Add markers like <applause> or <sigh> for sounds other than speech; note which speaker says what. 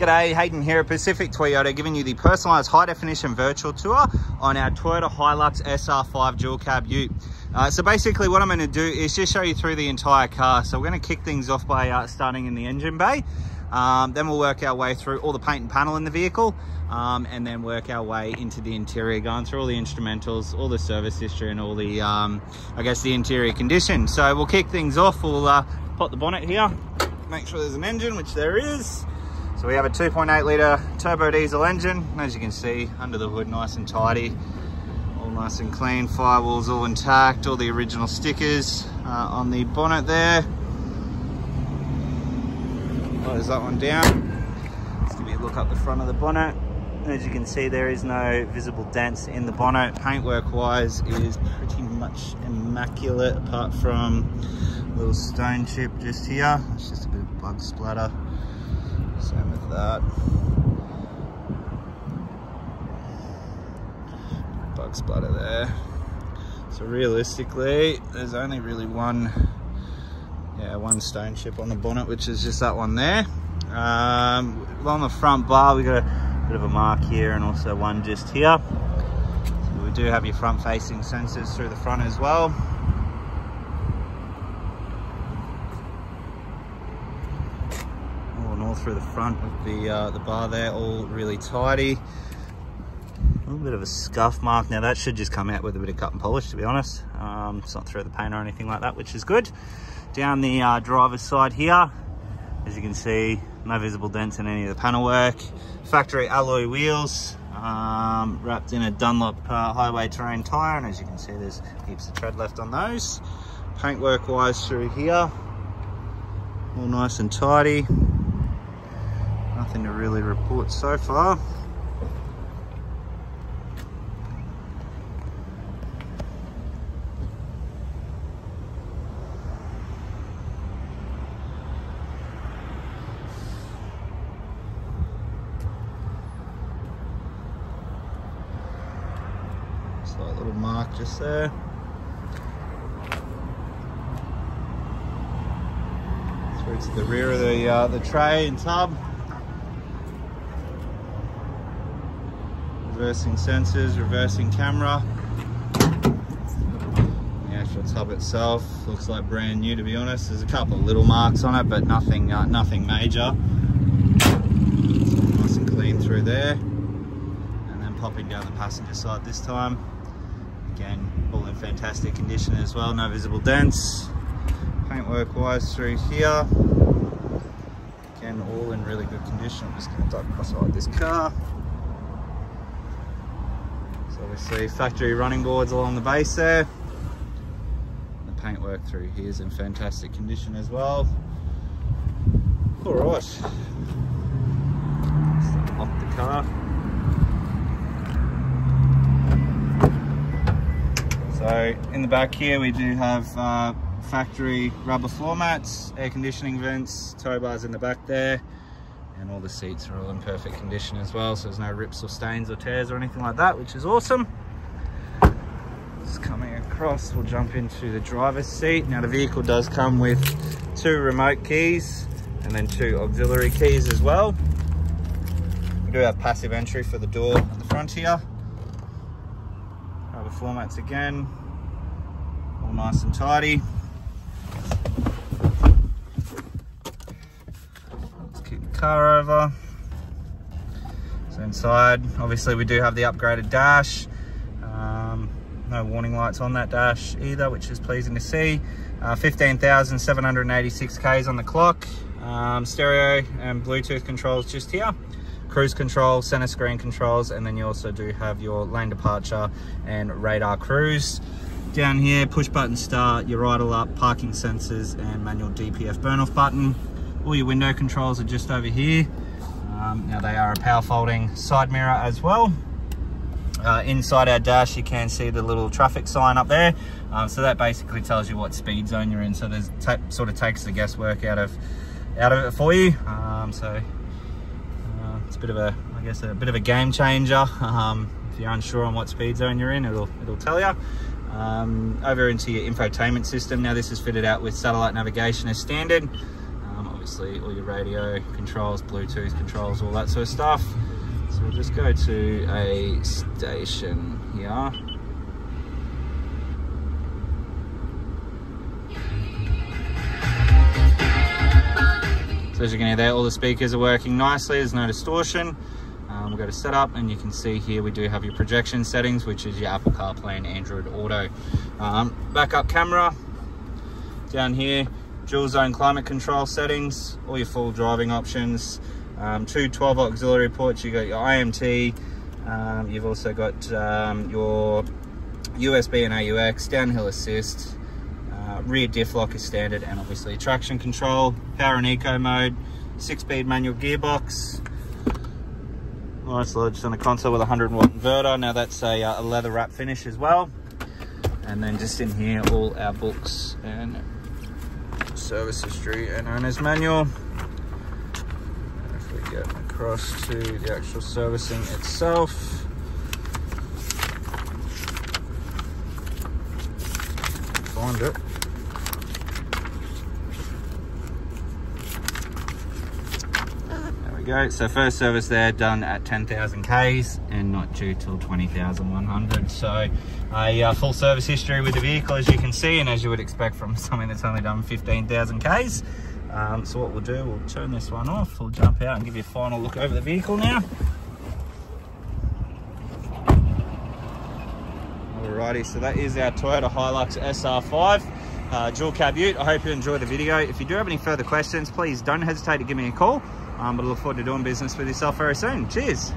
Speaker 1: G'day, Haydn here at Pacific Toyota, giving you the personalised high definition virtual tour on our Toyota Hilux SR5 dual cab ute. Uh, so basically what I'm going to do is just show you through the entire car. So we're going to kick things off by uh, starting in the engine bay. Um, then we'll work our way through all the paint and panel in the vehicle um, and then work our way into the interior, going through all the instrumentals, all the service history and all the, um, I guess, the interior condition. So we'll kick things off. We'll uh, pop the bonnet here, make sure there's an engine, which there is. So we have a 2.8 litre turbo diesel engine. As you can see, under the hood, nice and tidy. All nice and clean, firewalls all intact, all the original stickers uh, on the bonnet there. Close that one down. Let's give you a look up the front of the bonnet. As you can see, there is no visible dents in the bonnet. Paintwork wise is pretty much immaculate apart from a little stone chip just here. It's just a bit of bug splatter. Same with that. Bug splatter there. So realistically, there's only really one, yeah, one stone chip on the bonnet, which is just that one there. Um, on the front bar, we got a bit of a mark here and also one just here. So we do have your front facing sensors through the front as well. All through the front of the uh, the bar there, all really tidy. A little bit of a scuff mark. Now that should just come out with a bit of cut and polish, to be honest. Um, it's not through the paint or anything like that, which is good. Down the uh, driver's side here, as you can see, no visible dents in any of the panel work. Factory alloy wheels, um, wrapped in a Dunlop uh, highway terrain tyre, and as you can see, there's heaps of tread left on those. Paintwork wise through here, all nice and tidy. Nothing to really report so far. Slight little mark just there. Through to the rear of the uh, the tray and tub. Reversing sensors, reversing camera. The actual tub itself looks like brand new to be honest. There's a couple of little marks on it, but nothing, uh, nothing major. Nice and clean through there. And then popping down the passenger side this time. Again, all in fantastic condition as well, no visible dents. Paintwork wise through here. Again, all in really good condition. I'm just to duck across like this car. Obviously factory running boards along the base there. The paintwork through here is in fantastic condition as well. All right, lock the car. So in the back here we do have uh, factory rubber floor mats, air conditioning vents, tow bars in the back there and all the seats are all in perfect condition as well so there's no rips or stains or tears or anything like that which is awesome. Just coming across we'll jump into the driver's seat. Now the vehicle does come with two remote keys and then two auxiliary keys as well. We do have passive entry for the door at the front here. Rubber floor mats again all nice and tidy car over. So inside, obviously we do have the upgraded dash. Um, no warning lights on that dash either, which is pleasing to see. Uh, 15,786 Ks on the clock. Um, stereo and Bluetooth controls just here. Cruise control, center screen controls, and then you also do have your lane departure and radar cruise. Down here, push button start, your idle up, parking sensors, and manual DPF burn off button. All your window controls are just over here. Um, now they are a power folding side mirror as well. Uh, inside our dash, you can see the little traffic sign up there. Um, so that basically tells you what speed zone you're in. So there's sort of takes the guesswork out of out of it for you. Um, so uh, it's a bit of a, I guess, a bit of a game changer. Um, if you're unsure on what speed zone you're in, it'll it'll tell you. Um, over into your infotainment system. Now this is fitted out with satellite navigation as standard obviously all your radio controls, Bluetooth controls, all that sort of stuff. So we'll just go to a station here. So as you can hear there, all the speakers are working nicely, there's no distortion. Um, we'll go to setup and you can see here we do have your projection settings, which is your Apple CarPlay and Android Auto. Um, backup camera, down here, dual zone climate control settings, all your full driving options, um, two 12 auxiliary ports, you got your IMT, um, you've also got um, your USB and AUX, downhill assist, uh, rear diff lock is standard and obviously traction control, power and eco mode, six speed manual gearbox. Nice lodged on the console with a 100 watt inverter. Now that's a, uh, a leather wrap finish as well. And then just in here, all our books and service history and owner's manual. If we get across to the actual servicing itself, find it. Go. So first service there done at 10,000 Ks and not due till 20,100. So a uh, full service history with the vehicle as you can see and as you would expect from <laughs> something that's only done 15,000 Ks. Um, so what we'll do, we'll turn this one off. We'll jump out and give you a final look over the vehicle now. Alrighty, so that is our Toyota Hilux SR5. Uh, dual cab ute. I hope you enjoyed the video. If you do have any further questions, please don't hesitate to give me a call. Um, but I look forward to doing business with yourself very soon. Cheers.